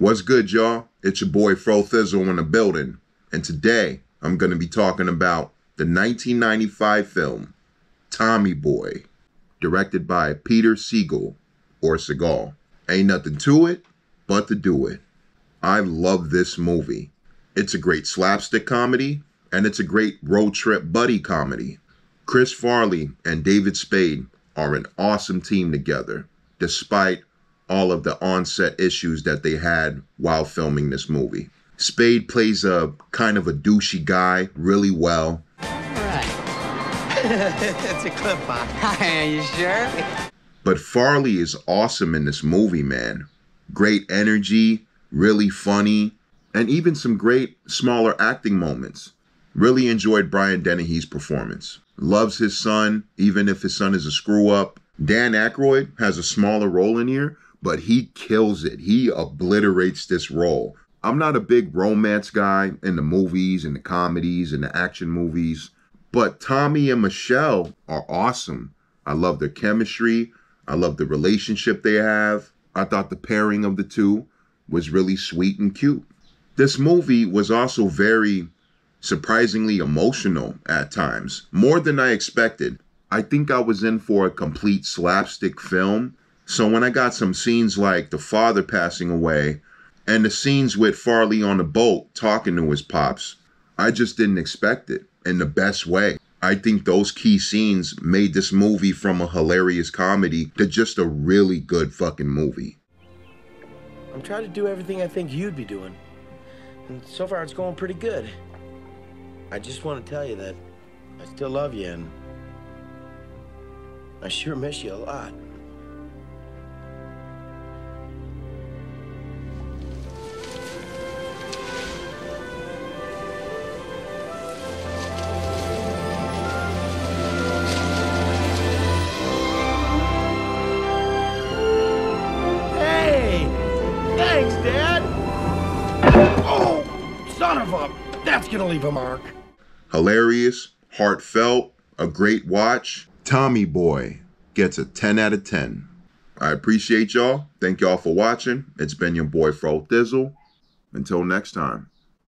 What's good, y'all? It's your boy Fro Thizzle in the building, and today I'm going to be talking about the 1995 film Tommy Boy, directed by Peter Segal or Seagal. Ain't nothing to it but to do it. I love this movie. It's a great slapstick comedy, and it's a great road trip buddy comedy. Chris Farley and David Spade are an awesome team together, despite all of the onset issues that they had while filming this movie. Spade plays a kind of a douchey guy really well. Right. That's a clip? Are you sure? But Farley is awesome in this movie, man. Great energy, really funny, and even some great smaller acting moments. Really enjoyed Brian Dennehy's performance. Loves his son, even if his son is a screw up. Dan Aykroyd has a smaller role in here, but he kills it. He obliterates this role. I'm not a big romance guy in the movies and the comedies and the action movies, but Tommy and Michelle are awesome. I love their chemistry. I love the relationship they have. I thought the pairing of the two was really sweet and cute. This movie was also very surprisingly emotional at times, more than I expected. I think I was in for a complete slapstick film so when I got some scenes like the father passing away and the scenes with Farley on the boat talking to his pops, I just didn't expect it in the best way. I think those key scenes made this movie from a hilarious comedy to just a really good fucking movie. I'm trying to do everything I think you'd be doing. And so far it's going pretty good. I just want to tell you that I still love you and I sure miss you a lot. Son of a... That's gonna leave a mark. Hilarious, heartfelt, a great watch. Tommy Boy gets a 10 out of 10. I appreciate y'all. Thank y'all for watching. It's been your boy Fro Thizzle. Until next time.